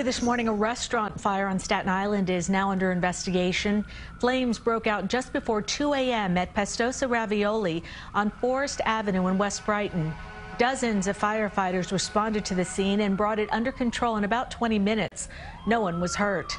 This morning, a restaurant fire on Staten Island is now under investigation. Flames broke out just before 2 a.m. at Pastosa Ravioli on Forest Avenue in West Brighton. Dozens of firefighters responded to the scene and brought it under control in about 20 minutes. No one was hurt.